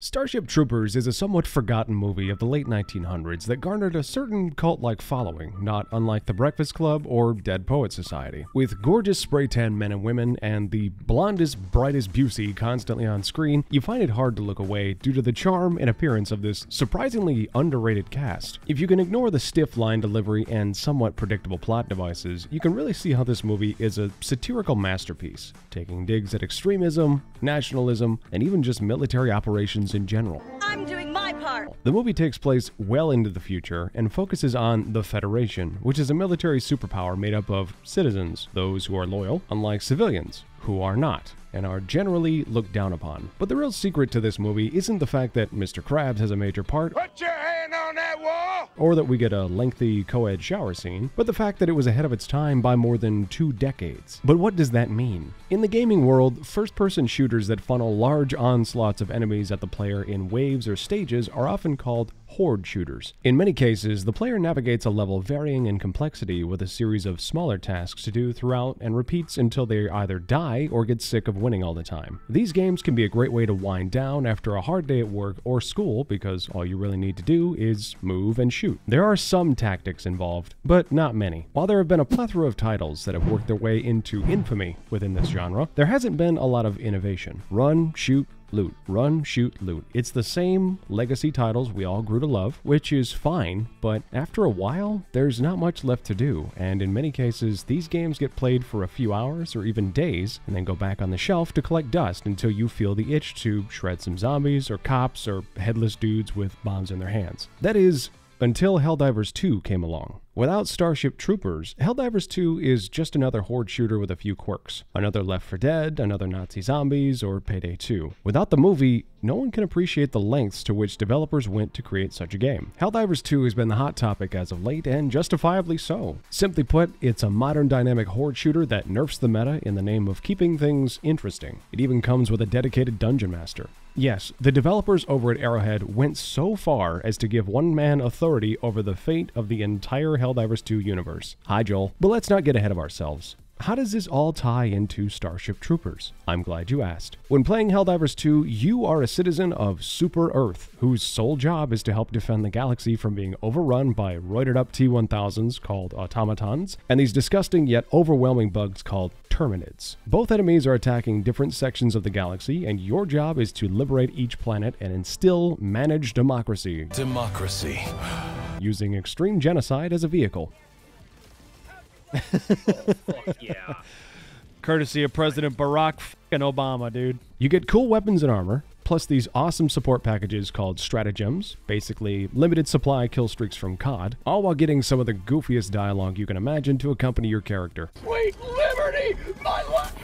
Starship Troopers is a somewhat forgotten movie of the late 1900s that garnered a certain cult like following, not unlike The Breakfast Club or Dead Poet Society. With gorgeous spray tan men and women and the blondest, brightest Busey constantly on screen, you find it hard to look away due to the charm and appearance of this surprisingly underrated cast. If you can ignore the stiff line delivery and somewhat predictable plot devices, you can really see how this movie is a satirical masterpiece, taking digs at extremism, nationalism, and even just military operations in general. I'm doing my part. The movie takes place well into the future and focuses on the Federation, which is a military superpower made up of citizens, those who are loyal, unlike civilians, who are not and are generally looked down upon. But the real secret to this movie isn't the fact that Mr. Krabs has a major part, Put your hand on that wall! or that we get a lengthy co-ed shower scene, but the fact that it was ahead of its time by more than two decades. But what does that mean? In the gaming world, first-person shooters that funnel large onslaughts of enemies at the player in waves or stages are often called horde shooters. In many cases, the player navigates a level varying in complexity with a series of smaller tasks to do throughout and repeats until they either die or get sick of winning all the time. These games can be a great way to wind down after a hard day at work or school because all you really need to do is move and shoot. There are some tactics involved, but not many. While there have been a plethora of titles that have worked their way into infamy within this genre, there hasn't been a lot of innovation. Run, shoot, loot. Run, shoot, loot. It's the same legacy titles we all grew to love, which is fine, but after a while, there's not much left to do, and in many cases, these games get played for a few hours or even days, and then go back on the shelf to collect dust until you feel the itch to shred some zombies or cops or headless dudes with bombs in their hands. That is, until Helldivers 2 came along. Without Starship Troopers, Helldivers 2 is just another horde shooter with a few quirks. Another Left 4 Dead, another Nazi Zombies, or Payday 2. Without the movie, no one can appreciate the lengths to which developers went to create such a game. Helldivers 2 has been the hot topic as of late, and justifiably so. Simply put, it's a modern dynamic horde shooter that nerfs the meta in the name of keeping things interesting. It even comes with a dedicated dungeon master. Yes, the developers over at Arrowhead went so far as to give one man authority over the fate of the entire Helldivers 2 universe. Hi, Joel. But let's not get ahead of ourselves. How does this all tie into Starship Troopers? I'm glad you asked. When playing Helldivers 2, you are a citizen of Super Earth, whose sole job is to help defend the galaxy from being overrun by roided up T 1000s called automatons, and these disgusting yet overwhelming bugs called Terminids. Both enemies are attacking different sections of the galaxy, and your job is to liberate each planet and instill managed democracy Democracy. Using extreme genocide as a vehicle. Fuck yeah. Courtesy of President Barack fucking Obama, dude. You get cool weapons and armor, plus these awesome support packages called stratagems, basically limited supply kill streaks from COD, all while getting some of the goofiest dialogue you can imagine to accompany your character. Sweet liberty! My life!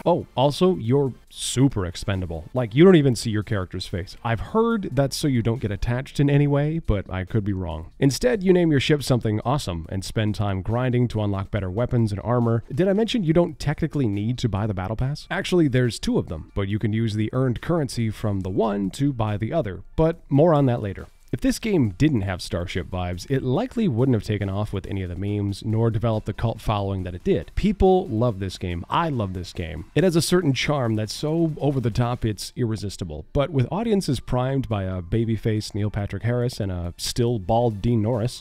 Oh, also, you're super expendable. Like, you don't even see your character's face. I've heard that's so you don't get attached in any way, but I could be wrong. Instead, you name your ship something awesome and spend time grinding to unlock better weapons and armor. Did I mention you don't technically need to buy the Battle Pass? Actually, there's two of them, but you can use the earned currency from the one to buy the other. But more on that later. If this game didn't have Starship vibes, it likely wouldn't have taken off with any of the memes, nor developed the cult following that it did. People love this game. I love this game. It has a certain charm that's so over the top it's irresistible. But with audiences primed by a babyface Neil Patrick Harris and a still bald Dean Norris,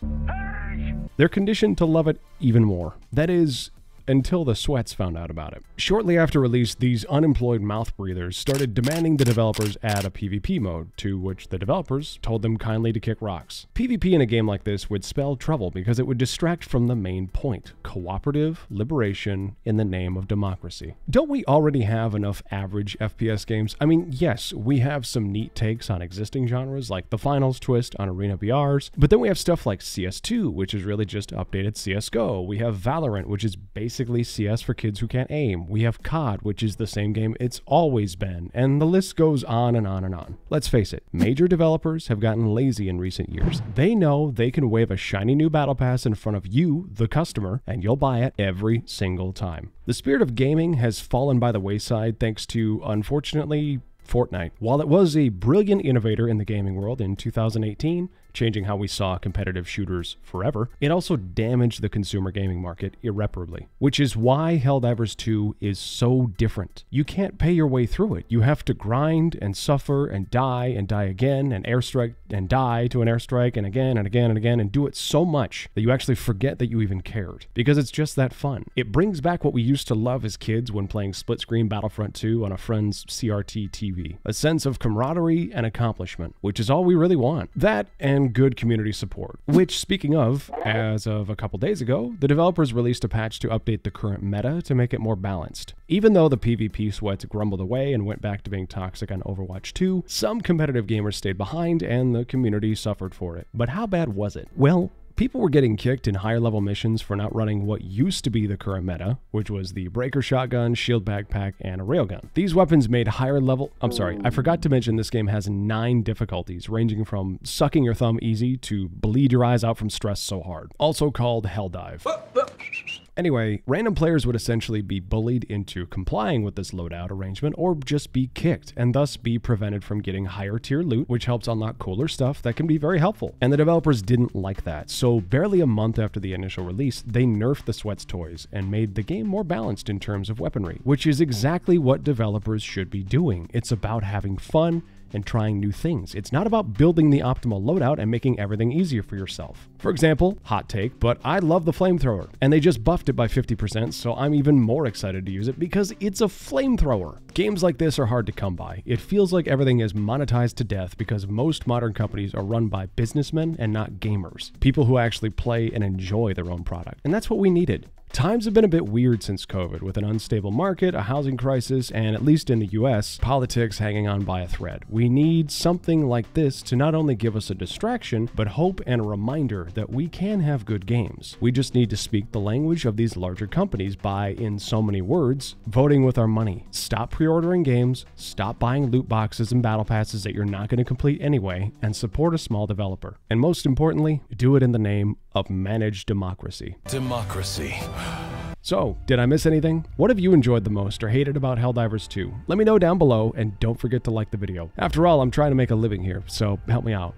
they're conditioned to love it even more. That is, until the sweats found out about it. Shortly after release, these unemployed mouth breathers started demanding the developers add a PvP mode, to which the developers told them kindly to kick rocks. PvP in a game like this would spell trouble because it would distract from the main point cooperative liberation in the name of democracy. Don't we already have enough average FPS games? I mean, yes, we have some neat takes on existing genres like the Finals twist on Arena BRs, but then we have stuff like CS2, which is really just updated CSGO. We have Valorant, which is basically CS for kids who can't aim. We have COD, which is the same game it's always been, and the list goes on and on and on. Let's face it, major developers have gotten lazy in recent years. They know they can wave a shiny new battle pass in front of you, the customer, and you'll buy it every single time. The spirit of gaming has fallen by the wayside thanks to, unfortunately, Fortnite. While it was a brilliant innovator in the gaming world in 2018, changing how we saw competitive shooters forever, it also damaged the consumer gaming market irreparably, which is why Helldivers 2 is so different. You can't pay your way through it. You have to grind and suffer and die and die again and airstrike and die to an airstrike and again and again and again and do it so much that you actually forget that you even cared because it's just that fun. It brings back what we used to love as kids when playing split screen Battlefront 2 on a friend's CRT TV a sense of camaraderie and accomplishment, which is all we really want. That and good community support. Which, speaking of, as of a couple days ago, the developers released a patch to update the current meta to make it more balanced. Even though the PvP sweats grumbled away and went back to being toxic on Overwatch 2, some competitive gamers stayed behind and the community suffered for it. But how bad was it? Well, People were getting kicked in higher level missions for not running what used to be the current meta, which was the breaker shotgun, shield backpack, and a railgun. These weapons made higher level. I'm sorry, I forgot to mention this game has nine difficulties, ranging from sucking your thumb easy to bleed your eyes out from stress so hard, also called Hell Dive. Uh, uh, Anyway, random players would essentially be bullied into complying with this loadout arrangement or just be kicked and thus be prevented from getting higher tier loot, which helps unlock cooler stuff that can be very helpful. And the developers didn't like that, so barely a month after the initial release, they nerfed the Sweats toys and made the game more balanced in terms of weaponry, which is exactly what developers should be doing. It's about having fun and trying new things. It's not about building the optimal loadout and making everything easier for yourself. For example, hot take, but I love the flamethrower, and they just buffed it by 50%, so I'm even more excited to use it because it's a flamethrower. Games like this are hard to come by. It feels like everything is monetized to death because most modern companies are run by businessmen and not gamers, people who actually play and enjoy their own product. And that's what we needed. Times have been a bit weird since COVID, with an unstable market, a housing crisis, and at least in the US, politics hanging on by a thread. We need something like this to not only give us a distraction, but hope and a reminder that we can have good games. We just need to speak the language of these larger companies by, in so many words, voting with our money. Stop pre ordering games, stop buying loot boxes and battle passes that you're not going to complete anyway, and support a small developer. And most importantly, do it in the name of managed democracy. Democracy. So, did I miss anything? What have you enjoyed the most or hated about Helldivers 2? Let me know down below and don't forget to like the video. After all, I'm trying to make a living here, so help me out.